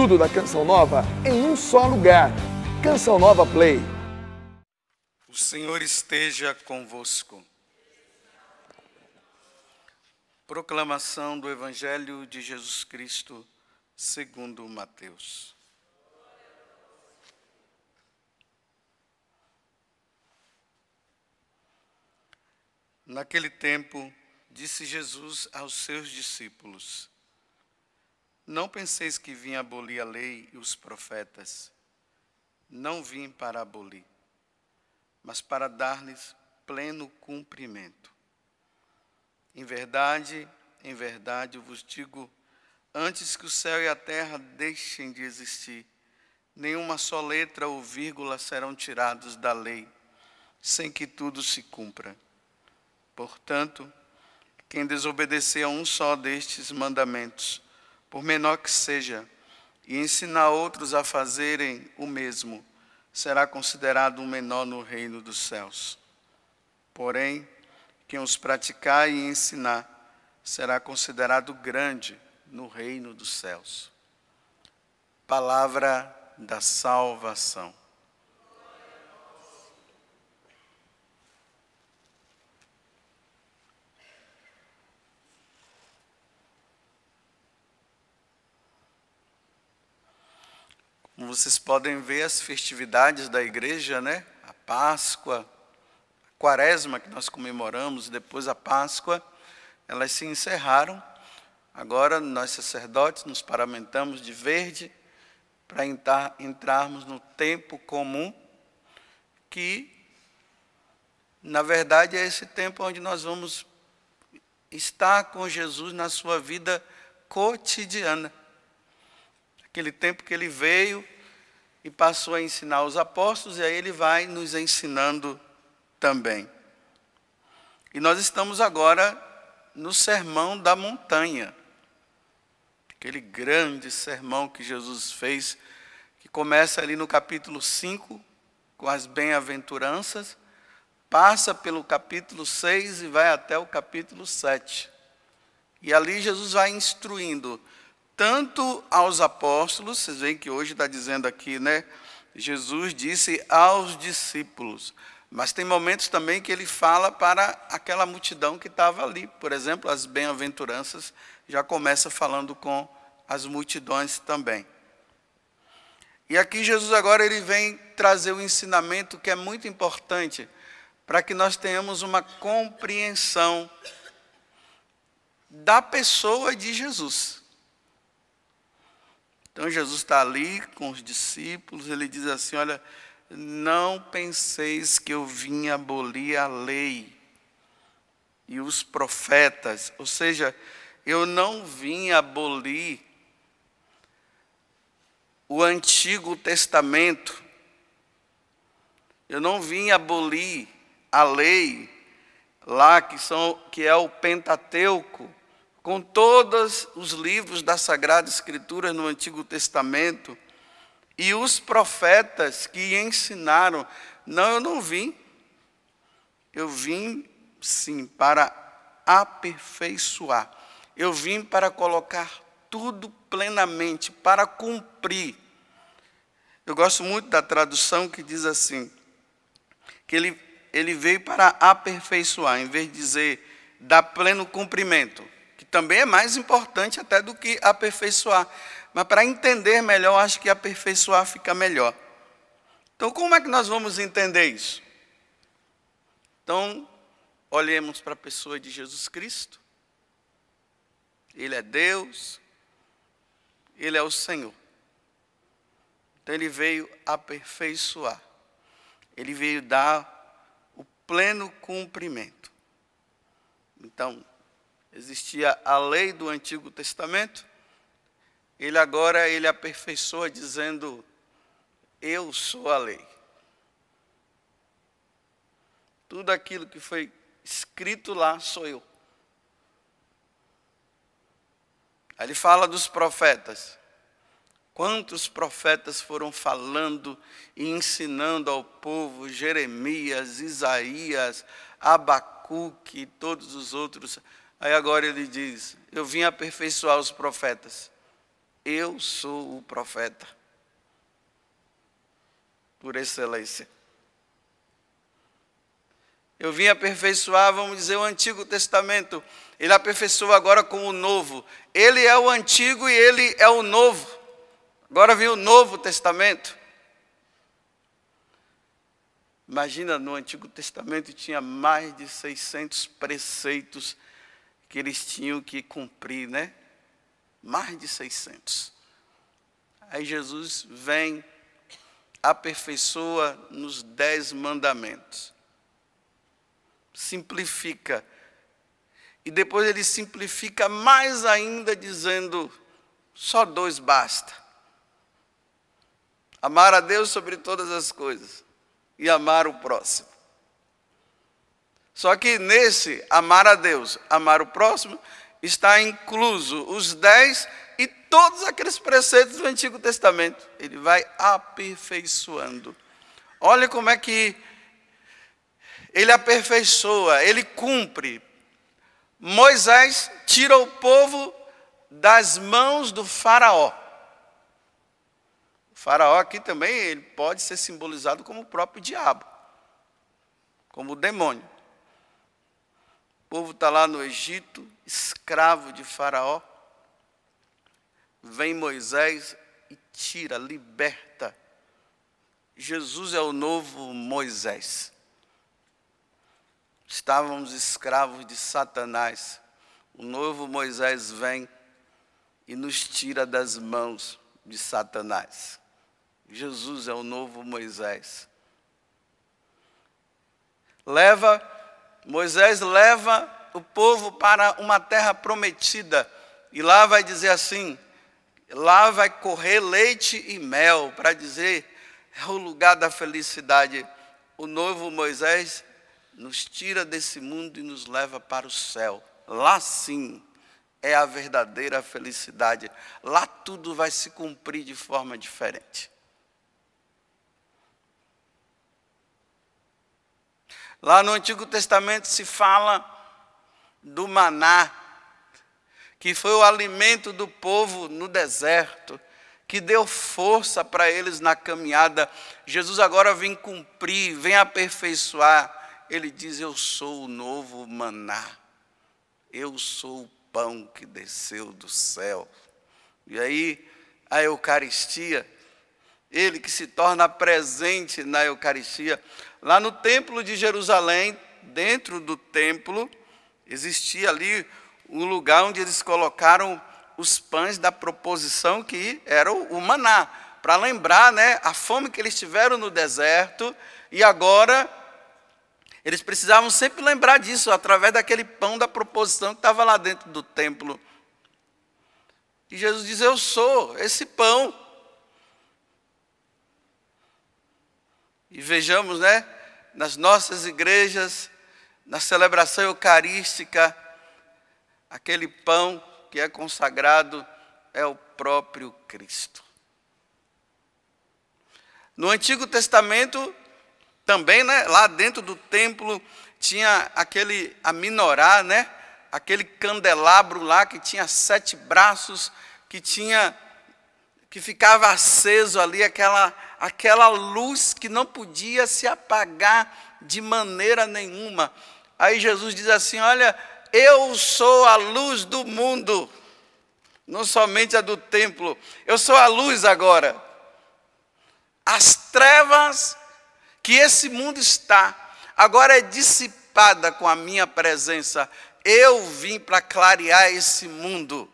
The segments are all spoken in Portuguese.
Tudo da Canção Nova em um só lugar. Canção Nova Play. O Senhor esteja convosco. Proclamação do Evangelho de Jesus Cristo, segundo Mateus. Naquele tempo, disse Jesus aos seus discípulos: Não penseis que vim abolir a lei e os profetas. Não vim para abolir, mas para dar-lhes pleno cumprimento. Em verdade, em verdade vos digo, antes que o céu e a terra deixem de existir, nenhuma só letra ou vírgula serão tirados da lei, sem que tudo se cumpra. Portanto, quem desobedecer a um só destes mandamentos, por menor que seja, e ensinar outros a fazerem o mesmo, será considerado um menor no reino dos céus. Porém, quem os praticar e ensinar, será considerado grande no reino dos céus. Palavra da salvação. Como vocês podem ver, as festividades da igreja, né? A Páscoa, a Quaresma que nós comemoramos, depois a Páscoa, elas se encerraram. Agora nós sacerdotes nos paramentamos de verde para entrar, entrarmos no tempo comum, que na verdade é esse tempo onde nós vamos estar com Jesus na sua vida cotidiana. Aquele tempo que ele veio e passou a ensinar os apóstolos, e aí ele vai nos ensinando também. E nós estamos agora no Sermão da Montanha, aquele grande sermão que Jesus fez, que começa ali no capítulo 5, com as bem-aventuranças, passa pelo capítulo 6 e vai até o capítulo 7. E ali Jesus vai instruindo tanto aos apóstolos, vocês veem que hoje está dizendo aqui, né? Jesus disse aos discípulos, mas tem momentos também que ele fala para aquela multidão que estava ali. Por exemplo, as bem-aventuranças já começa falando com as multidões também. E aqui Jesus agora ele vem trazer um ensinamento que é muito importante para que nós tenhamos uma compreensão da pessoa de Jesus. Então Jesus está ali com os discípulos, ele diz assim: Olha, não penseis que eu vim abolir a lei e os profetas, ou seja, eu não vim abolir o Antigo Testamento, eu não vim abolir a lei lá que, são, que é o Pentateuco, com todos os livros da Sagrada Escritura no Antigo Testamento e os profetas que ensinaram. Não, eu não vim. Eu vim, sim, para aperfeiçoar. Eu vim para colocar tudo plenamente, para cumprir. Eu gosto muito da tradução que diz assim: que ele, ele veio para aperfeiçoar, em vez de dizer dar pleno cumprimento também é mais importante até do que aperfeiçoar. Mas para entender melhor, acho que aperfeiçoar fica melhor. Então, como é que nós vamos entender isso? Então, olhemos para a pessoa de Jesus Cristo. Ele é Deus, Ele é o Senhor. Então, Ele veio aperfeiçoar, Ele veio dar o pleno cumprimento. Então, Existia a lei do Antigo Testamento. Ele agora ele aperfeiçoa dizendo: Eu sou a lei. Tudo aquilo que foi escrito lá sou eu. Ele fala dos profetas. Quantos profetas foram falando e ensinando ao povo, Jeremias, Isaías, Abacuque e todos os outros Aí agora ele diz: Eu vim aperfeiçoar os profetas. Eu sou o profeta, por excelência. Eu vim aperfeiçoar, vamos dizer, o Antigo Testamento. Ele aperfeiçoa agora com o Novo. Ele é o Antigo e ele é o Novo. Agora vem o Novo Testamento. Imagina, no Antigo Testamento tinha mais de 600 preceitos que eles tinham que cumprir, né? Mais de 600. Aí Jesus vem, aperfeiçoa nos dez mandamentos. Simplifica. E depois ele simplifica mais ainda, dizendo: só dois basta. Amar a Deus sobre todas as coisas e amar o próximo. Só que nesse amar a Deus, amar o próximo, está incluso os dez e todos aqueles preceitos do Antigo Testamento. Ele vai aperfeiçoando. Olha como é que ele aperfeiçoa, ele cumpre. Moisés tira o povo das mãos do faraó. Faraó aqui também ele pode ser simbolizado como o próprio diabo, como o demônio. Povo está lá no Egito, escravo de Faraó. Vem Moisés e tira, liberta. Jesus é o novo Moisés. Estávamos escravos de Satanás. O novo Moisés vem e nos tira das mãos de Satanás. Jesus é o novo Moisés. Leva, Moisés leva o povo para uma terra prometida, e lá vai dizer assim: lá vai correr leite e mel, para dizer, é o lugar da felicidade. O novo Moisés nos tira desse mundo e nos leva para o céu. Lá sim é a verdadeira felicidade. Lá tudo vai se cumprir de forma diferente. Lá no Antigo Testamento se fala do maná, que foi o alimento do povo no deserto, que deu força para eles na caminhada. Jesus agora vem cumprir, vem aperfeiçoar. Ele diz: Eu sou o novo maná, eu sou o pão que desceu do céu. E aí, a Eucaristia, ele que se torna presente na Eucaristia, Lá no templo de Jerusalém, dentro do templo, existia ali um lugar onde eles colocaram os pães da proposição que era o maná, para lembrar né, a fome que eles tiveram no deserto e agora eles precisavam sempre lembrar disso através daquele pão da proposição que estava lá dentro do templo. E Jesus diz: Eu sou esse pão. E vejamos, né, nas nossas igrejas, na celebração eucarística, aquele pão que é consagrado é o próprio Cristo. No Antigo Testamento, também, né, lá dentro do templo, tinha aquele a né, aquele candelabro lá que tinha sete braços, que tinha que ficava aceso ali aquela aquela luz que não podia se apagar de maneira nenhuma. Aí Jesus diz assim: Olha, eu sou a luz do mundo, não somente a do templo, eu sou a luz agora. As trevas que esse mundo está, agora é dissipada com a minha presença. Eu vim para clarear esse mundo.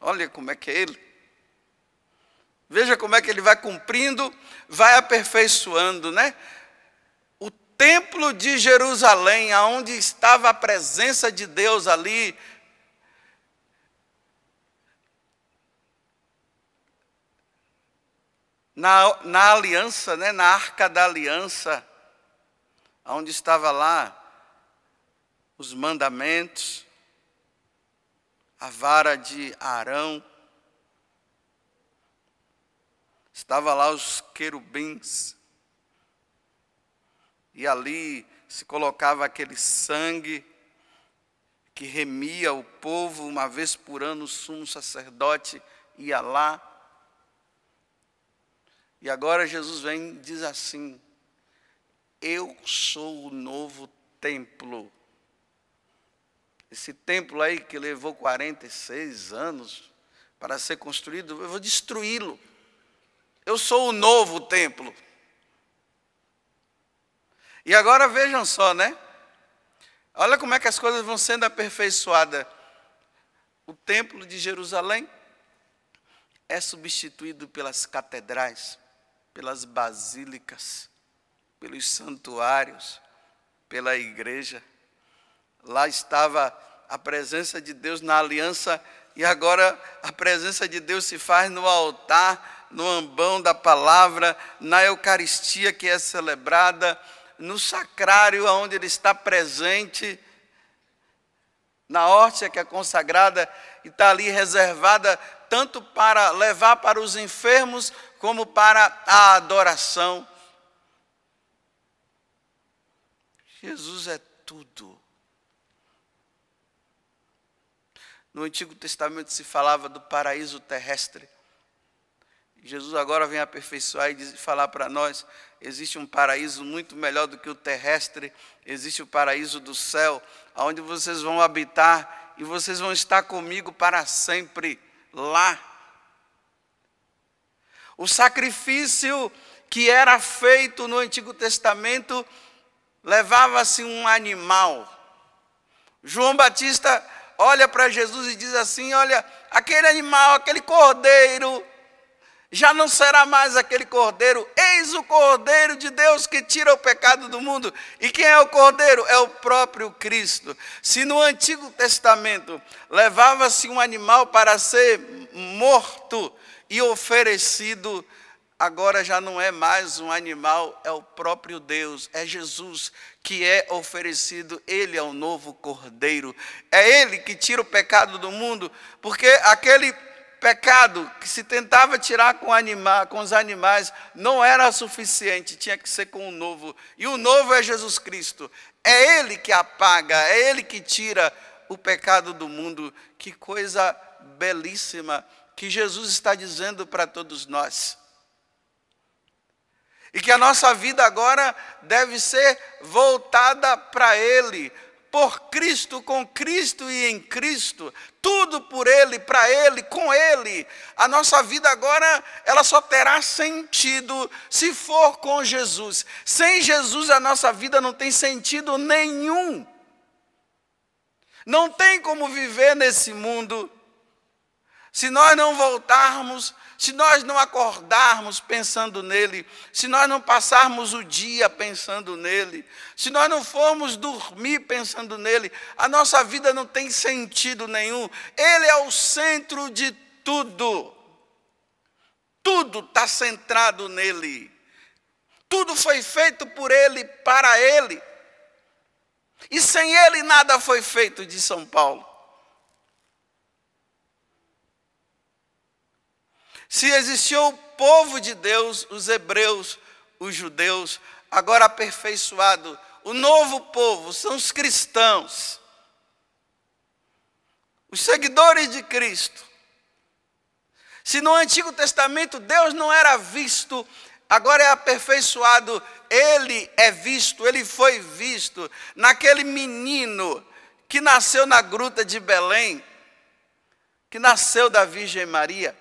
Olha como é que é ele. Veja como é que ele vai cumprindo, vai aperfeiçoando, né? O templo de Jerusalém, aonde estava a presença de Deus ali, na, na aliança, né, na arca da aliança, onde estava lá os mandamentos, a vara de Arão, Estava lá os querubins. E ali se colocava aquele sangue que remia o povo, uma vez por ano o sumo sacerdote ia lá. E agora Jesus vem e diz assim: Eu sou o novo templo. Esse templo aí que levou 46 anos para ser construído, eu vou destruí-lo. Eu sou o novo templo. E agora vejam só, né? Olha como é que as coisas vão sendo aperfeiçoadas. O templo de Jerusalém é substituído pelas catedrais, pelas basílicas, pelos santuários, pela igreja. Lá estava a presença de Deus na aliança e agora a presença de Deus se faz no altar, no ambão da palavra, na Eucaristia que é celebrada, no sacrário onde ele está presente, na hóstia que é consagrada e está ali reservada tanto para levar para os enfermos como para a adoração. Jesus é tudo. No Antigo Testamento se falava do paraíso terrestre. Jesus agora vem aperfeiçoar e falar para nós: existe um paraíso muito melhor do que o terrestre, existe o paraíso do céu, onde vocês vão habitar e vocês vão estar comigo para sempre lá. O sacrifício que era feito no Antigo Testamento levava-se um animal. João Batista olha para Jesus e diz assim: Olha, aquele animal, aquele cordeiro, já não será mais aquele cordeiro, eis o cordeiro de Deus que tira o pecado do mundo. E quem é o cordeiro? É o próprio Cristo. Se no Antigo Testamento levava-se um animal para ser morto e oferecido, agora já não é mais um animal, é o próprio Deus, é Jesus que é oferecido, ele é o novo cordeiro. É ele que tira o pecado do mundo, porque aquele pecado que se tentava tirar com, anima, com os animais não era suficiente, tinha que ser com o novo. E o novo é Jesus Cristo. É Ele que apaga, é Ele que tira o pecado do mundo. Que coisa belíssima que Jesus está dizendo para todos nós. E que a nossa vida agora deve ser voltada para Ele, por Cristo, com Cristo e em Cristo, tudo por Ele, para Ele, com Ele. A nossa vida agora, ela só terá sentido se for com Jesus. Sem Jesus, a nossa vida não tem sentido nenhum. Não tem como viver nesse mundo se nós não voltarmos se nós não acordarmos pensando nele, se nós não passarmos o dia pensando nele, se nós não formos dormir pensando nele, a nossa vida não tem sentido nenhum. Ele é o centro de tudo. Tudo está centrado nele. Tudo foi feito por ele, para ele. E sem ele nada foi feito de São Paulo. Se existiu o povo de Deus, os hebreus, os judeus, agora aperfeiçoado, o novo povo são os cristãos, os seguidores de Cristo. Se no Antigo Testamento Deus não era visto, agora é aperfeiçoado, ele é visto, ele foi visto naquele menino que nasceu na gruta de Belém, que nasceu da Virgem Maria.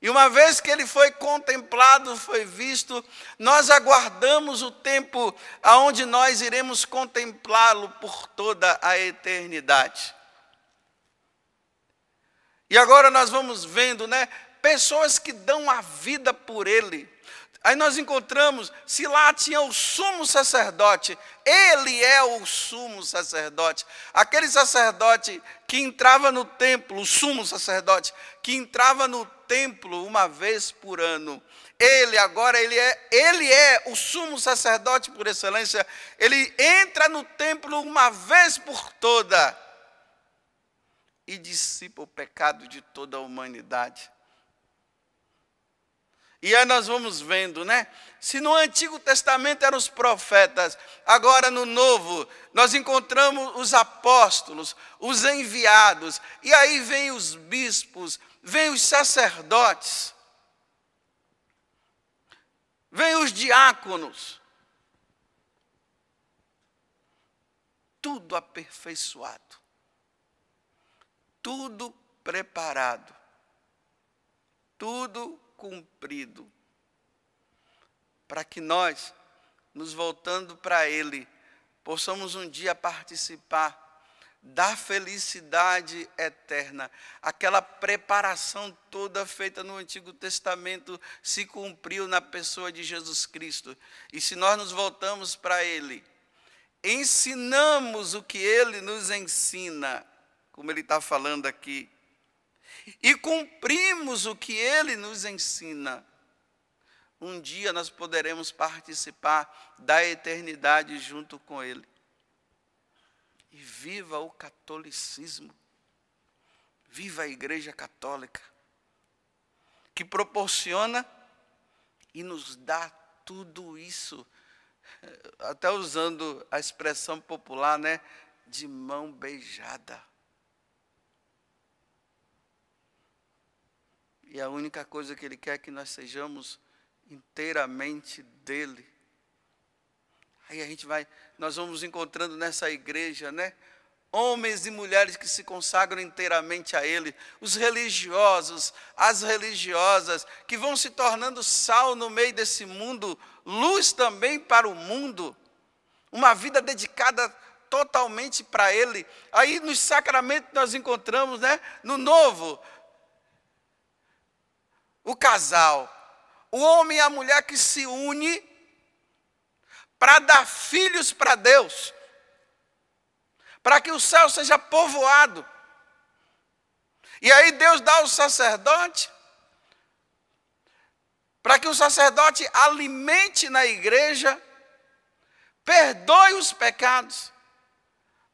E uma vez que ele foi contemplado, foi visto, nós aguardamos o tempo aonde nós iremos contemplá-lo por toda a eternidade. E agora nós vamos vendo, né, pessoas que dão a vida por ele. Aí nós encontramos, se lá tinha o sumo sacerdote, ele é o sumo sacerdote. Aquele sacerdote que entrava no templo, o sumo sacerdote, que entrava no templo uma vez por ano. Ele agora ele é, ele é o sumo sacerdote por excelência. Ele entra no templo uma vez por toda e dissipa o pecado de toda a humanidade. E aí nós vamos vendo, né? Se no Antigo Testamento eram os profetas, agora no Novo nós encontramos os apóstolos, os enviados, e aí vem os bispos, vem os sacerdotes, vem os diáconos. Tudo aperfeiçoado, tudo preparado, tudo cumprido, para que nós, nos voltando para Ele, possamos um dia participar da felicidade eterna. Aquela preparação toda feita no Antigo Testamento se cumpriu na pessoa de Jesus Cristo. E se nós nos voltamos para Ele, ensinamos o que Ele nos ensina, como Ele está falando aqui, e cumprimos o que ele nos ensina, um dia nós poderemos participar da eternidade junto com ele. E viva o catolicismo, viva a Igreja Católica, que proporciona e nos dá tudo isso, até usando a expressão popular, né, de mão beijada. E a única coisa que Ele quer é que nós sejamos inteiramente dele. Aí a gente vai, nós vamos encontrando nessa igreja, né? Homens e mulheres que se consagram inteiramente a Ele, os religiosos, as religiosas, que vão se tornando sal no meio desse mundo, luz também para o mundo, uma vida dedicada totalmente para Ele. Aí nos sacramentos nós encontramos, né? No novo, o casal, o homem e a mulher que se une para dar filhos para Deus, para que o céu seja povoado. E aí Deus dá o sacerdote, para que o sacerdote alimente na igreja, perdoe os pecados,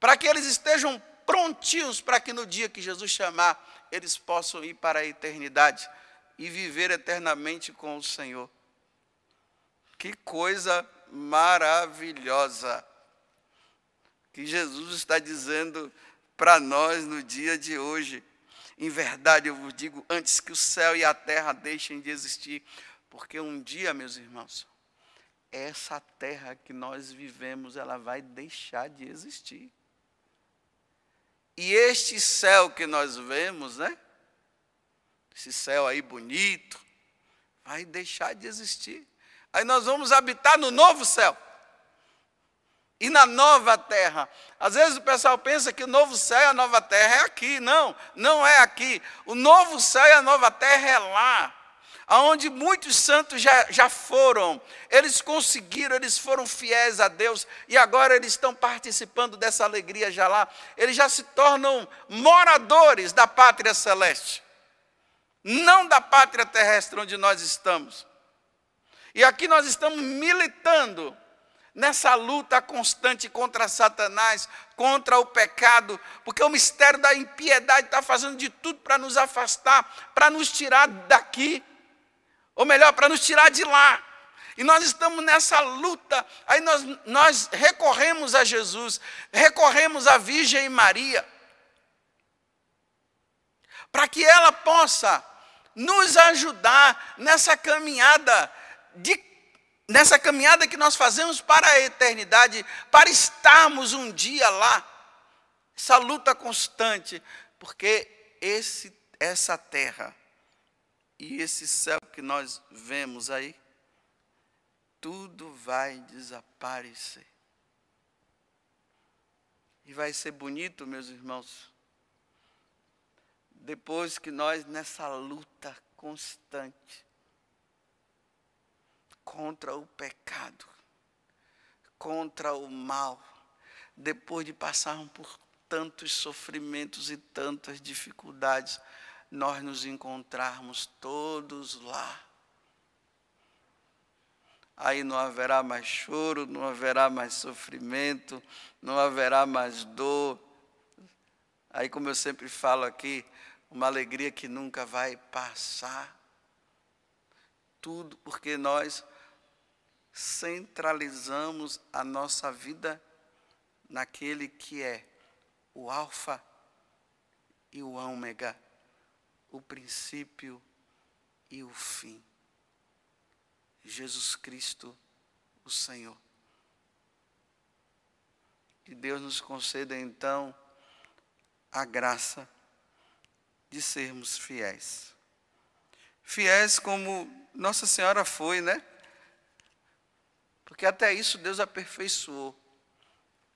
para que eles estejam prontinhos para que no dia que Jesus chamar, eles possam ir para a eternidade e viver eternamente com o Senhor. Que coisa maravilhosa que Jesus está dizendo para nós no dia de hoje. Em verdade, eu vos digo, antes que o céu e a terra deixem de existir, porque um dia, meus irmãos, essa terra que nós vivemos, ela vai deixar de existir. E este céu que nós vemos, né? Esse céu aí bonito, vai deixar de existir. Aí nós vamos habitar no novo céu e na nova terra. Às vezes o pessoal pensa que o novo céu e a nova terra é aqui. Não, não é aqui. O novo céu e a nova terra é lá. Onde muitos santos já, já foram, eles conseguiram, eles foram fiéis a Deus e agora eles estão participando dessa alegria já lá. Eles já se tornam moradores da pátria celeste não da pátria terrestre onde nós estamos. E aqui nós estamos militando nessa luta constante contra Satanás, contra o pecado, porque o mistério da impiedade está fazendo de tudo para nos afastar, para nos tirar daqui, ou melhor, para nos tirar de lá. E nós estamos nessa luta, aí nós, nós recorremos a Jesus, recorremos à Virgem Maria, para que ela possa nos ajudar nessa caminhada de nessa caminhada que nós fazemos para a eternidade, para estarmos um dia lá. Essa luta constante, porque esse essa terra e esse céu que nós vemos aí, tudo vai desaparecer. E vai ser bonito, meus irmãos, depois que nós, nessa luta constante contra o pecado, contra o mal, depois de passarmos por tantos sofrimentos e tantas dificuldades, nós nos encontrarmos todos lá. Aí não haverá mais choro, não haverá mais sofrimento, não haverá mais dor. Aí, como eu sempre falo aqui, uma alegria que nunca vai passar. tudo porque nós centralizamos a nossa vida naquele que é o Alfa e o Ômega, o princípio e o fim. Jesus Cristo, o Senhor. Que Deus nos conceda então a graça de sermos fiéis. Fiéis como Nossa Senhora foi, né? Porque até isso Deus aperfeiçoou.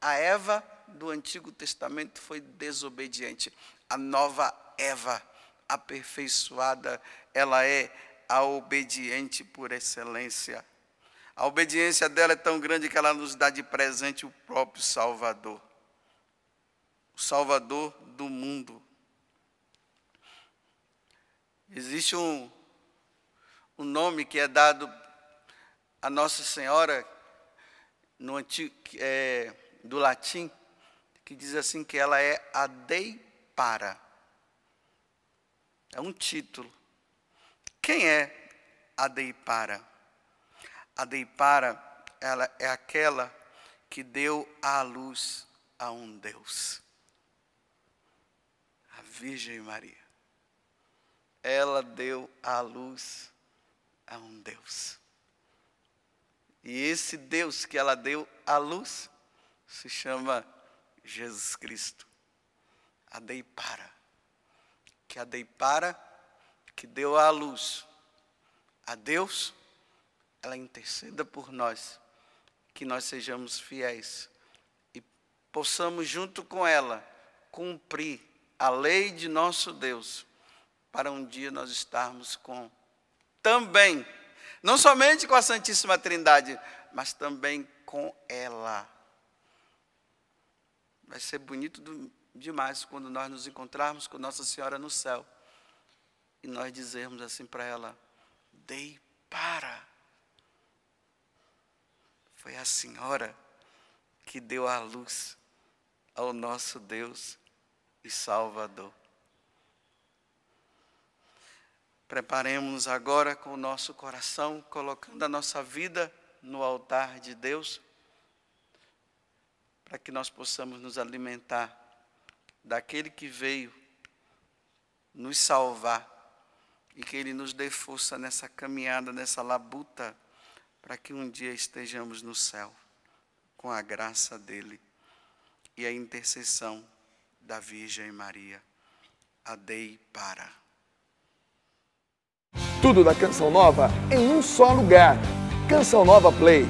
A Eva do Antigo Testamento foi desobediente. A nova Eva, aperfeiçoada, ela é a obediente por excelência. A obediência dela é tão grande que ela nos dá de presente o próprio Salvador. O Salvador do mundo. Existe um, um nome que é dado a Nossa Senhora no antigo, é, do latim, que diz assim que ela é a Dei para. É um título. Quem é a Dei para? A Dei para, ela é aquela que deu à luz a um Deus. A Virgem Maria. Ela deu à luz a um Deus. E esse Deus que ela deu à luz se chama Jesus Cristo. A Deipara. Que a Deipara que deu à luz a Deus, ela interceda por nós, que nós sejamos fiéis e possamos junto com ela cumprir a lei de nosso Deus, para um dia nós estarmos com também não somente com a Santíssima Trindade, mas também com ela. Vai ser bonito do, demais quando nós nos encontrarmos com Nossa Senhora no céu e nós dizermos assim para ela: Dei para. Foi a Senhora que deu a luz ao nosso Deus e Salvador. Preparemos-nos agora com o nosso coração, colocando a nossa vida no altar de Deus, para que nós possamos nos alimentar daquele que veio nos salvar e que Ele nos dê força nessa caminhada, nessa labuta, para que um dia estejamos no céu, com a graça dEle e a intercessão da Virgem Maria. Adei para. Tudo da Canção Nova em um só lugar. Canção Nova Play.